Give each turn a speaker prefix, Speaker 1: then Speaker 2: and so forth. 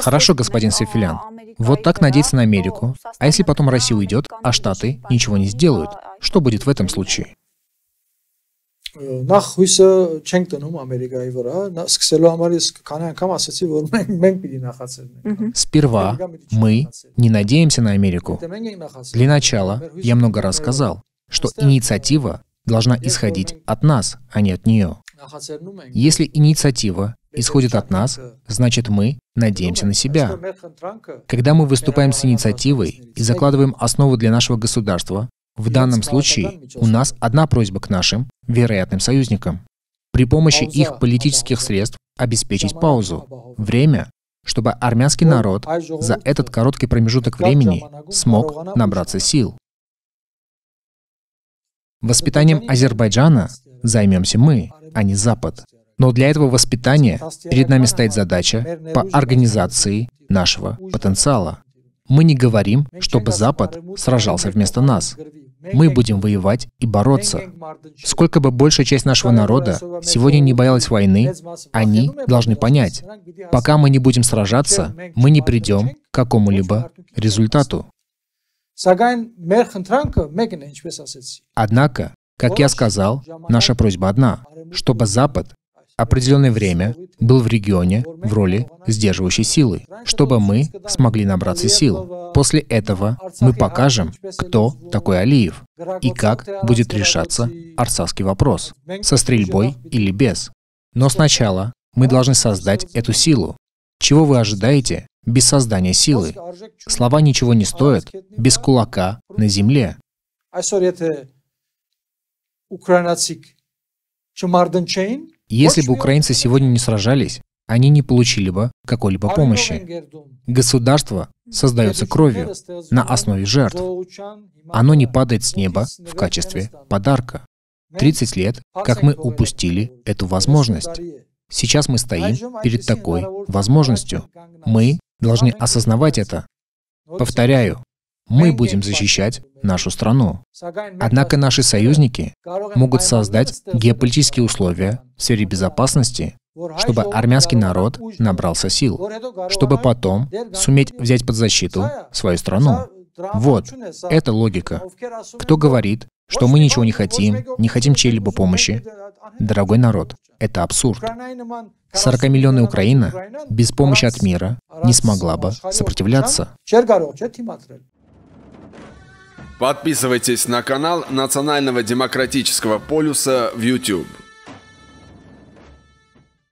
Speaker 1: Хорошо, господин Сефилян. Вот так надеяться на Америку. А если потом Россия уйдет, а Штаты ничего не сделают? Что будет в этом случае?
Speaker 2: նախ հույսը չենք տնում Ամերիկայի վրա, սկսելու համար ես քանի անգամ ասացի, որ մենք մենք պիտի նախացերնենք։
Speaker 1: Сперва мы не надеемся на Америку. Для начала я много раз сказал, что инициатива должна исходить от нас, а не от нее. Если инициатива исходит от нас, значит мы надеемся на себя. Когда мы выступаем с инициативой и закладываем основу для нашего государства, в данном случае у нас одна просьба к нашим вероятным союзникам. При помощи их политических средств обеспечить паузу, время, чтобы армянский народ за этот короткий промежуток времени смог набраться сил. Воспитанием Азербайджана займемся мы, а не Запад. Но для этого воспитания перед нами стоит задача по организации нашего потенциала. Мы не говорим, чтобы Запад сражался вместо нас. Мы будем воевать и бороться. Сколько бы большая часть нашего народа сегодня не боялась войны, они должны понять, пока мы не будем сражаться, мы не придем к какому-либо результату. Однако, как я сказал, наша просьба одна, чтобы Запад определенное время был в регионе в роли сдерживающей силы, чтобы мы смогли набраться сил. После этого мы покажем, кто такой Алиев и как будет решаться арцавский вопрос, со стрельбой или без. Но сначала мы должны создать эту силу. Чего вы ожидаете без создания силы? Слова ничего не стоят без кулака на земле. Если бы украинцы сегодня не сражались, они не получили бы какой-либо помощи. Государство создается кровью на основе жертв. Оно не падает с неба в качестве подарка. 30 лет, как мы упустили эту возможность. Сейчас мы стоим перед такой возможностью. Мы должны осознавать это. Повторяю, мы будем защищать нашу страну. Однако наши союзники могут создать геополитические условия в сфере безопасности, чтобы армянский народ набрался сил, чтобы потом суметь взять под защиту свою страну. Вот, это логика. Кто говорит, что мы ничего не хотим, не хотим чьей-либо помощи? Дорогой народ, это абсурд. 40-миллионная Украина без помощи от мира не смогла бы сопротивляться.
Speaker 3: Подписывайтесь на канал Национального демократического полюса в YouTube.